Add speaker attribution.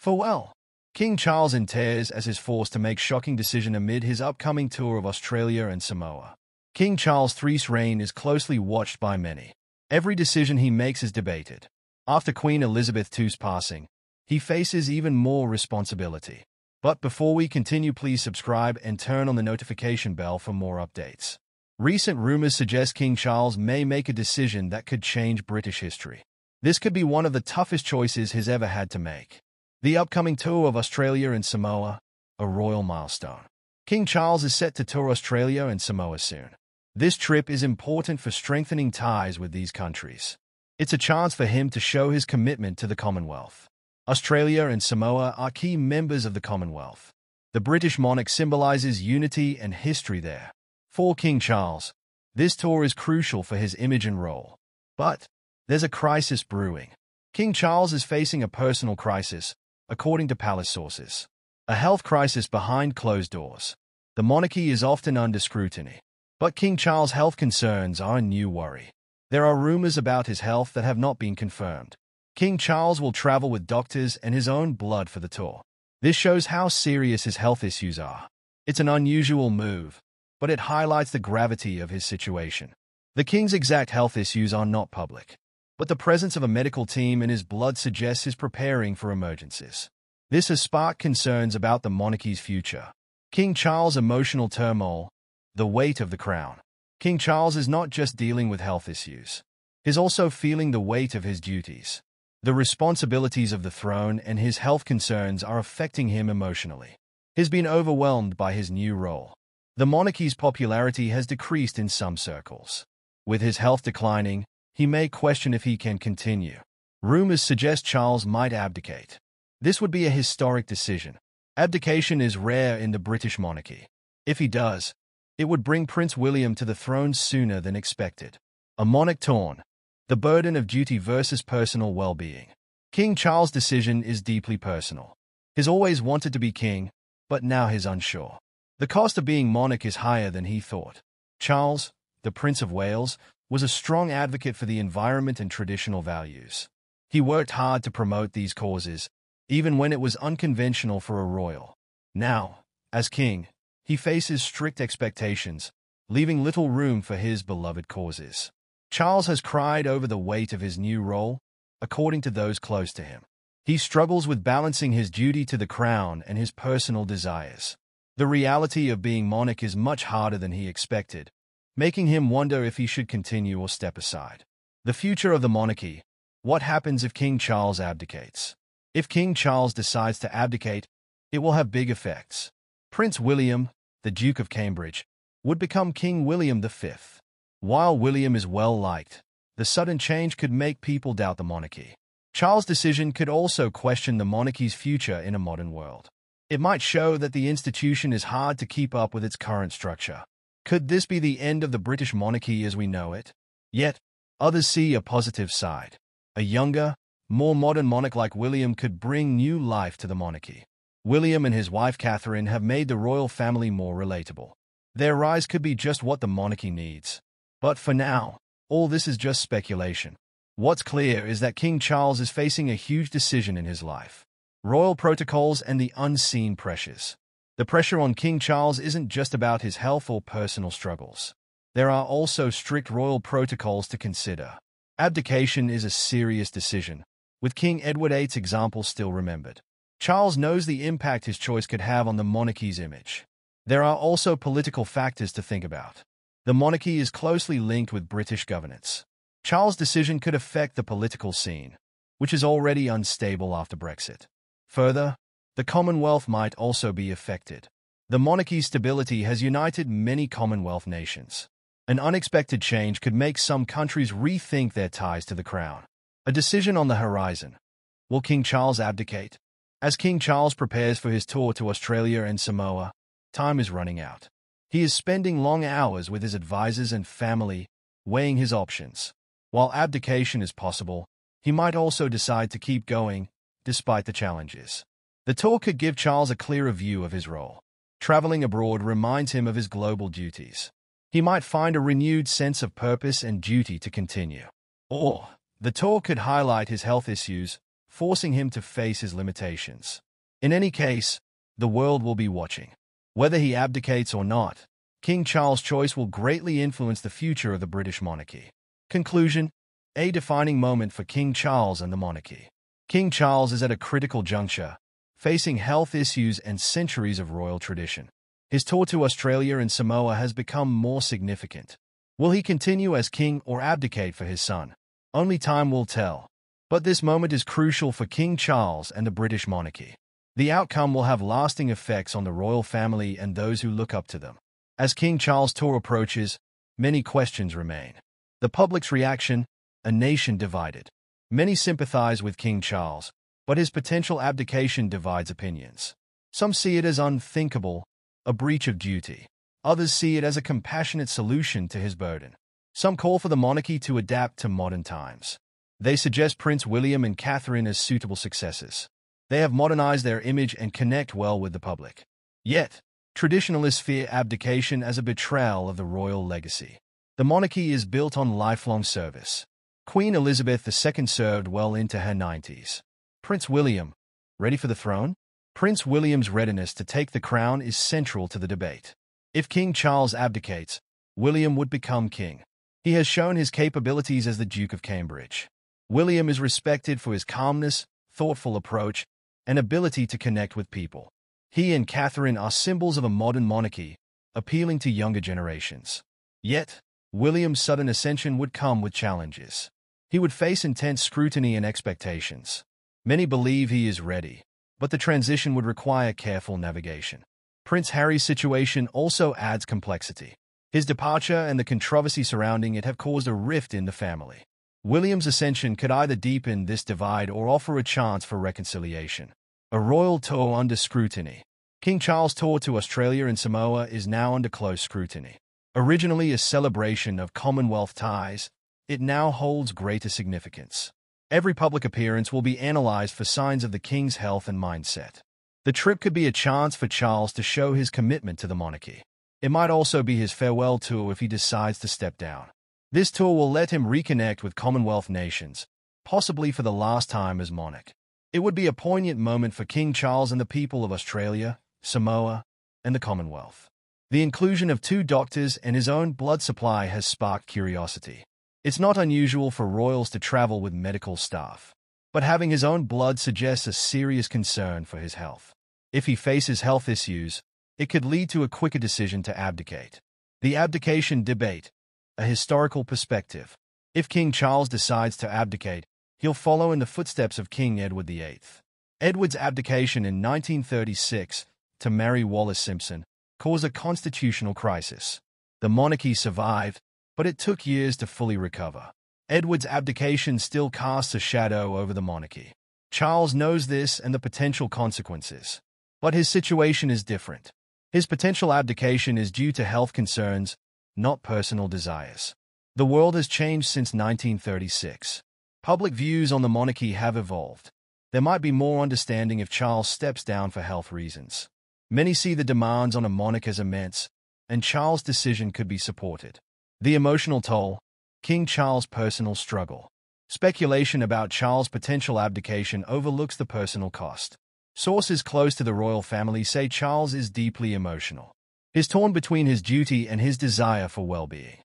Speaker 1: Farewell. King Charles in tears as his forced to make shocking decision amid his upcoming tour of Australia and Samoa. King Charles III's reign is closely watched by many. Every decision he makes is debated. After Queen Elizabeth II's passing, he faces even more responsibility. But before we continue, please subscribe and turn on the notification bell for more updates. Recent rumors suggest King Charles may make a decision that could change British history. This could be one of the toughest choices he's ever had to make. The upcoming tour of Australia and Samoa, a royal milestone. King Charles is set to tour Australia and Samoa soon. This trip is important for strengthening ties with these countries. It's a chance for him to show his commitment to the Commonwealth. Australia and Samoa are key members of the Commonwealth. The British monarch symbolizes unity and history there. For King Charles, this tour is crucial for his image and role. But there's a crisis brewing. King Charles is facing a personal crisis, according to palace sources. A health crisis behind closed doors. The monarchy is often under scrutiny. But King Charles' health concerns are a new worry. There are rumors about his health that have not been confirmed. King Charles will travel with doctors and his own blood for the tour. This shows how serious his health issues are. It's an unusual move, but it highlights the gravity of his situation. The king's exact health issues are not public, but the presence of a medical team in his blood suggests he's preparing for emergencies. This has sparked concerns about the monarchy's future. King Charles' emotional turmoil, the weight of the crown. King Charles is not just dealing with health issues. He's also feeling the weight of his duties. The responsibilities of the throne and his health concerns are affecting him emotionally. He's been overwhelmed by his new role. The monarchy's popularity has decreased in some circles. With his health declining, he may question if he can continue. Rumors suggest Charles might abdicate. This would be a historic decision. Abdication is rare in the British monarchy. If he does, it would bring Prince William to the throne sooner than expected. A monarch torn, the burden of duty versus personal well-being. King Charles' decision is deeply personal. He's always wanted to be king, but now he's unsure. The cost of being monarch is higher than he thought. Charles, the Prince of Wales, was a strong advocate for the environment and traditional values. He worked hard to promote these causes, even when it was unconventional for a royal. Now, as king, he faces strict expectations, leaving little room for his beloved causes. Charles has cried over the weight of his new role, according to those close to him. He struggles with balancing his duty to the crown and his personal desires. The reality of being monarch is much harder than he expected, making him wonder if he should continue or step aside. The future of the monarchy. What happens if King Charles abdicates? If King Charles decides to abdicate, it will have big effects. Prince William, the Duke of Cambridge, would become King William V. While William is well liked, the sudden change could make people doubt the monarchy. Charles' decision could also question the monarchy's future in a modern world. It might show that the institution is hard to keep up with its current structure. Could this be the end of the British monarchy as we know it? Yet, others see a positive side. A younger, more modern monarch like William could bring new life to the monarchy. William and his wife Catherine have made the royal family more relatable. Their rise could be just what the monarchy needs. But for now, all this is just speculation. What's clear is that King Charles is facing a huge decision in his life. Royal protocols and the unseen pressures. The pressure on King Charles isn't just about his health or personal struggles. There are also strict royal protocols to consider. Abdication is a serious decision, with King Edward VIII's example still remembered. Charles knows the impact his choice could have on the monarchy's image. There are also political factors to think about. The monarchy is closely linked with British governance. Charles' decision could affect the political scene, which is already unstable after Brexit. Further, the Commonwealth might also be affected. The monarchy's stability has united many Commonwealth nations. An unexpected change could make some countries rethink their ties to the crown. A decision on the horizon. Will King Charles abdicate? As King Charles prepares for his tour to Australia and Samoa, time is running out. He is spending long hours with his advisors and family, weighing his options. While abdication is possible, he might also decide to keep going, despite the challenges. The tour could give Charles a clearer view of his role. Traveling abroad reminds him of his global duties. He might find a renewed sense of purpose and duty to continue. Or, the tour could highlight his health issues, forcing him to face his limitations. In any case, the world will be watching. Whether he abdicates or not, King Charles' choice will greatly influence the future of the British monarchy. Conclusion A defining moment for King Charles and the monarchy. King Charles is at a critical juncture, facing health issues and centuries of royal tradition. His tour to Australia and Samoa has become more significant. Will he continue as king or abdicate for his son? Only time will tell. But this moment is crucial for King Charles and the British monarchy. The outcome will have lasting effects on the royal family and those who look up to them. As King Charles' tour approaches, many questions remain. The public's reaction, a nation divided. Many sympathize with King Charles, but his potential abdication divides opinions. Some see it as unthinkable, a breach of duty. Others see it as a compassionate solution to his burden. Some call for the monarchy to adapt to modern times. They suggest Prince William and Catherine as suitable successors. They have modernized their image and connect well with the public. Yet, traditionalists fear abdication as a betrayal of the royal legacy. The monarchy is built on lifelong service. Queen Elizabeth II served well into her 90s. Prince William, ready for the throne? Prince William's readiness to take the crown is central to the debate. If King Charles abdicates, William would become king. He has shown his capabilities as the Duke of Cambridge. William is respected for his calmness, thoughtful approach, and ability to connect with people. He and Catherine are symbols of a modern monarchy, appealing to younger generations. Yet, William's sudden ascension would come with challenges. He would face intense scrutiny and expectations. Many believe he is ready, but the transition would require careful navigation. Prince Harry's situation also adds complexity. His departure and the controversy surrounding it have caused a rift in the family. William's ascension could either deepen this divide or offer a chance for reconciliation. A royal tour under scrutiny. King Charles' tour to Australia and Samoa is now under close scrutiny. Originally a celebration of Commonwealth ties, it now holds greater significance. Every public appearance will be analyzed for signs of the king's health and mindset. The trip could be a chance for Charles to show his commitment to the monarchy. It might also be his farewell tour if he decides to step down. This tour will let him reconnect with Commonwealth nations, possibly for the last time as monarch. It would be a poignant moment for King Charles and the people of Australia, Samoa, and the Commonwealth. The inclusion of two doctors and his own blood supply has sparked curiosity. It's not unusual for royals to travel with medical staff, but having his own blood suggests a serious concern for his health. If he faces health issues, it could lead to a quicker decision to abdicate. The abdication debate, a historical perspective. If King Charles decides to abdicate, He'll follow in the footsteps of King Edward VIII. Edward's abdication in 1936 to marry Wallis Simpson caused a constitutional crisis. The monarchy survived, but it took years to fully recover. Edward's abdication still casts a shadow over the monarchy. Charles knows this and the potential consequences. But his situation is different. His potential abdication is due to health concerns, not personal desires. The world has changed since 1936. Public views on the monarchy have evolved. There might be more understanding if Charles steps down for health reasons. Many see the demands on a monarch as immense, and Charles' decision could be supported. The emotional toll, King Charles' personal struggle. Speculation about Charles' potential abdication overlooks the personal cost. Sources close to the royal family say Charles is deeply emotional. He's torn between his duty and his desire for well-being.